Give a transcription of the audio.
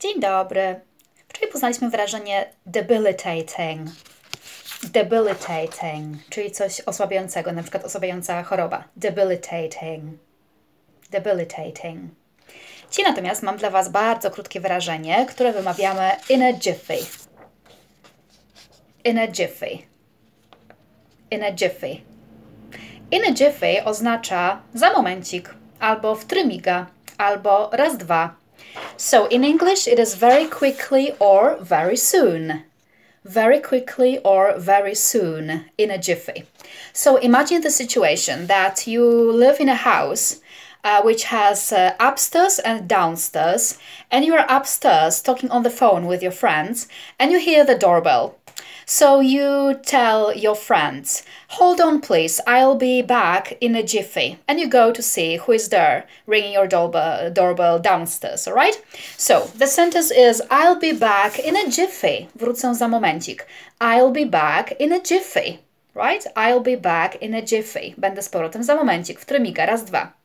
Dzień dobry. Wczoraj poznaliśmy wyrażenie debilitating. Debilitating, czyli coś osłabiającego, na przykład osłabiająca choroba. Debilitating. Debilitating. Dzisiaj natomiast mam dla Was bardzo krótkie wyrażenie, które wymawiamy in a jiffy. In a jiffy. In a jiffy. In a jiffy oznacza za momencik, albo w trymiga, albo raz dwa. So in English it is very quickly or very soon. Very quickly or very soon in a jiffy. So imagine the situation that you live in a house uh, which has uh, upstairs and downstairs, and you are upstairs talking on the phone with your friends, and you hear the doorbell. So you tell your friends, Hold on, please, I'll be back in a jiffy. And you go to see who is there ringing your doorbell, downstairs, alright? So the sentence is I'll be back in a jiffy. Wrócę za momencik. I'll be back in a jiffy. Right? I'll be back in a jiffy. Będę z powrotem za momencik. W trymiga. Raz, dwa.